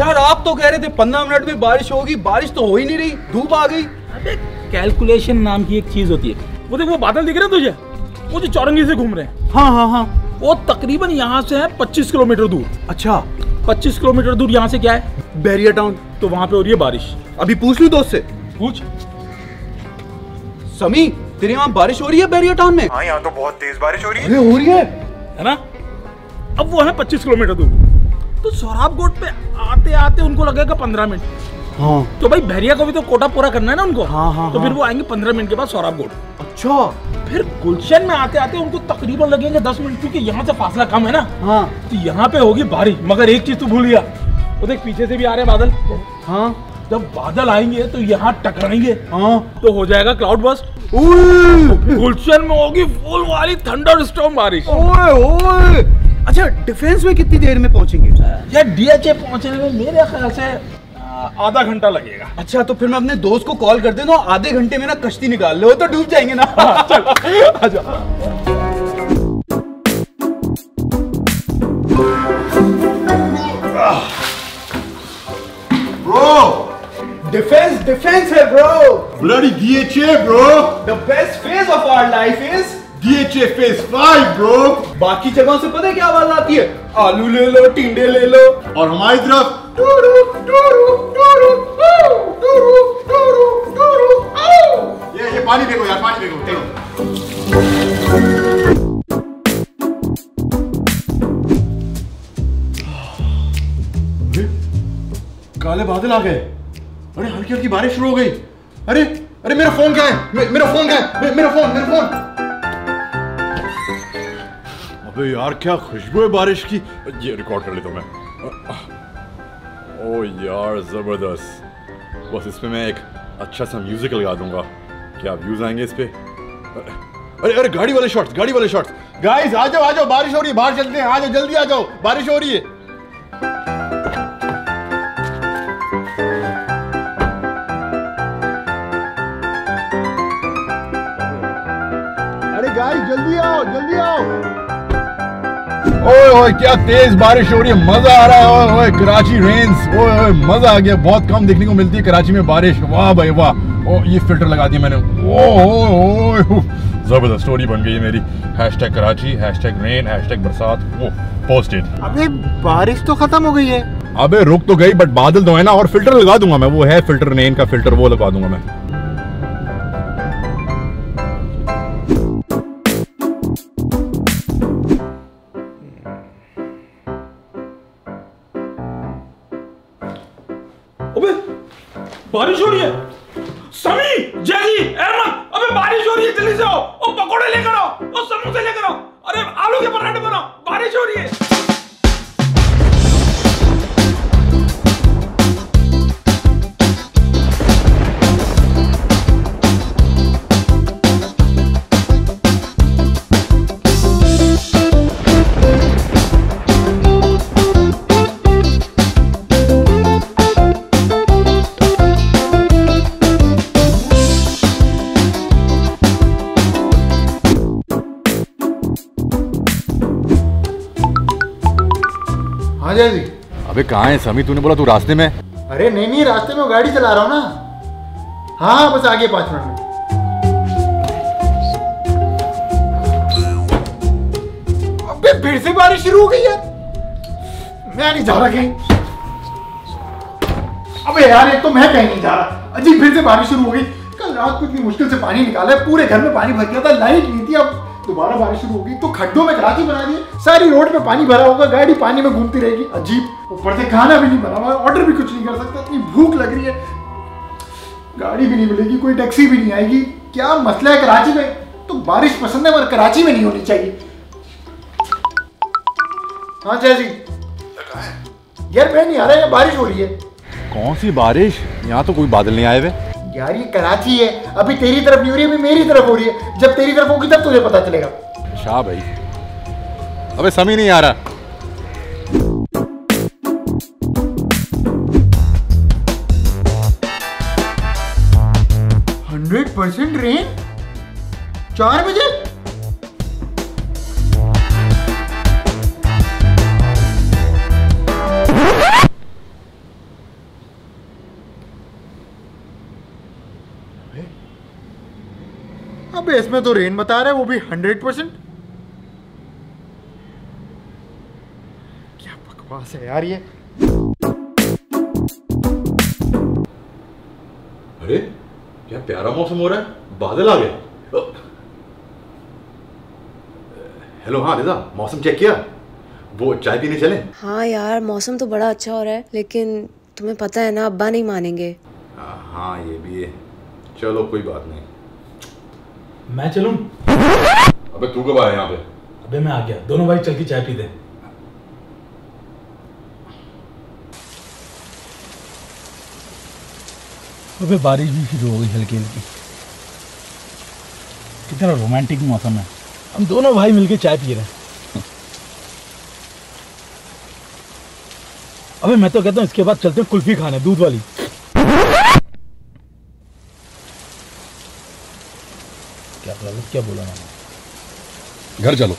यार आप तो कह रहे थे पंद्रह मिनट में बारिश होगी बारिश तो हो ही नहीं रही धूप आ गई। अबे कैलकुलेशन नाम की एक चीज़ होती है। वो देख वो बादल दिख रहे हैं तुझे? वो जो चौरंगी से घूम रहे हैं। हाँ हाँ हाँ। वो तकरीबन यहाँ से है 25 किलोमीटर दूर। अच्छा। 25 किलोमीटर दूर यहाँ से क्या है? बैरिया टाउन। तो वहाँ पे हो रही है बारिश। अभी पूछ लू दोस्त से? पूछ। समी तेरे यहाँ बारिश हो रही है बैरिया टाउन में? हाँ यहाँ तो बहुत तेज बारिश हो रही है। हो रही है। है ना? अब वो है 25 किलोमीटर दूर। तो सौराब गोट पे आते आते उनको लगेगा 15 मिनट। हाँ। तो भाई बहरिया को भी तो कोटा पूरा करना है ना उनको? हाँ, हाँ, तो फिर हाँ। वो आएँगे 15 मिनट के बाद सौराब गोट अच्छा। फिर गुलशन में आते आते उनको तकरीबन लगेंगे 10 मिनट क्योंकि यहाँ से फासला कम है ना। हाँ। तो यहाँ पे होगी बारिश मगर एक चीज़ तो भूल गया। वो देख पीछे से भी आ रहे हैं बादल। हाँ। जब बादल आएँगे तो यहाँ टकराएँगे। हाँ। तो हो जाएगा क्लाउड बस्ट ओए! गुलशन में होगी फुल वाली थंडर स्टॉर्म बारिश। ओए ओए! अच्छा डिफेंस में कितनी देर में पहुँचेंगे? या डीएचए पहुँचने में मेरे ख्याल से आधा घंटा लगेगा। अच्छा तो फिर मैं अपने दोस्त को कॉल कर देता हूँ आधे घंटे में ना कश्ती निकाल लो तो डूब जाएँगे ना। चल। आजा ब्रो डिफेंस डिफेंस है bro bloody DHA bro! The best phase of our phase 5 bro. बाकी जगहों से पता है क्या आवाज़ आती है? आलू ले लो टिंडे ले लो। और हमारी तरफ़ टूरू टूरू टूरू टूरू टूरू टूरू टूरू ये ये पानी देखो यार पानी देखो चलो। काले बादल आ गए। अरे हल्की हल्की बारिश शुरू हो गई। अरे अरे मेरा फ़ोन क्या है? मे, मेरा फ़ोन क्या है? मे, मेरा फ़ोन मेरा फ़ोन। अबे यार, क्या खुशबू है बारिश की? ये रिकॉर्ड कर लेता हूँ मैं। ओ यार, ज़बरदस्त। बस इस इसमें मैं एक अच्छा सा म्यूज़िक लगा दूँगा। क्या व्यूज़ आएँगे इस पे? अरे अरे, गाड़ी वाले शॉट्स गाड़ी वाले शॉट्स गाइस आ जाओ आ जाओ, बारिश हो रही है, बाहर चलते हैं। आ जाओ, जल्दी आ जाओ, बारिश हो रही है। जल्दी आओ जल्दी आओ। ओए ओए क्या तेज बारिश हो रही है? मज़ा आ रहा है। ओए ओए कराची रेन्स ओए ओए मज़ा आ गया। बहुत कम देखने को मिलती है कराची में बारिश। वाह भाई वाह। ओ ये फ़िल्टर लगा दिया मैंने। ओ ज़बरदस्त स्टोरी बन गई है मेरी। Hashtag Karachi hashtag rain hashtag बरसात। ओ पोस्टेड अबे बारिश तो खत्म हो गई है। अबे रुक तो गई बट बादल तो है ना और फ़िल्टर लगा दूँगा मैं। वो है फ़िल्टर रेन का फ़िल्टर वो लगा दूँगा मैं। बारिश हो रही है। समी, जैजी, अहमद, अबे बारिश हो रही है जल्दी से आओ। ओ, पकोड़े लेकर आओ, ओ, समोसे लेकर आओ। अरे, आलू के पराठे बनाओ, बारिश हो रही है। हाँ जैसी अबे कहाँ है समी तूने बोला तू रास्ते में अरे नहीं नहीं रास्ते में गाड़ी चला रहा हूँ ना। हाँ हाँ बस आगे पाँच मिनट में। अबे फिर से बारिश शुरू हो गई यार। मैं नहीं जा रहा कहीं। अबे यार एक तो मैं कहीं नहीं जा रहा। अजी फिर से बारिश शुरू हो गई। कल रात को इतनी मुश्किल से पानी निकाला पूरे घर में पानी भर गया था लाइट नहीं थी अब। दोबारा बारिश शुरू हो गई तो खड्डों में कराची बना दिए सारी रोड पे पानी भरा होगा गाड़ी पानी में घूमती रहेगी। अजीब ऊपर से खाना भी नहीं बना हुआ ऑर्डर भी कुछ नहीं कर सकता इतनी भूख लग रही है। गाड़ी भी नहीं मिलेगी कोई टैक्सी भी नहीं आएगी। क्या मसला है कराची में? तो बारिश पसंद है मगर कराची में नहीं होनी चाहिए। हाँ जय जी। यार मैं नहीं आ रहा है बारिश हो रही है। कौन सी बारिश? यहाँ तो कोई बादल नहीं आए हुए। यार ये कराची है। अभी तेरी तरफ़ नहीं हो रही है अभी मेरी तरफ़ हो रही है। जब तेरी तरफ़ होगी तब तुझे पता चलेगा। शाह भाई। अबे समझ नहीं आ रहा। Hundred percent rain? चार बजे? अबे इसमें तो रेन बता रहा है वो भी हंड्रेड परसेंट क्या बकवास है यार ये? अरे क्या प्यारा मौसम हो रहा है? बादल आ गए। हेलो हाँ रिजा मौसम चेक किया? वो चाय पीने चले? हाँ यार मौसम तो बड़ा अच्छा हो रहा है लेकिन तुम्हें पता है ना अब्बा नहीं मानेंगे। हाँ हाँ ये भी है। चलो कोई बात नहीं। मैं चलूँ? अबे तू कब आया यहाँ पे? अबे मैं आ गया। दोनों भाई चल के चाय पीते हैं। अबे बारिश भी शुरू हो गई हल्की हल्की। कितना रोमांटिक मौसम है। हम दोनों भाई मिलके चाय पी रहे हैं। अबे मैं तो कहता हूँ इसके बाद चलते हैं कुल्फी खाने दूध वाली। क्या क्या बोला? घर चलो।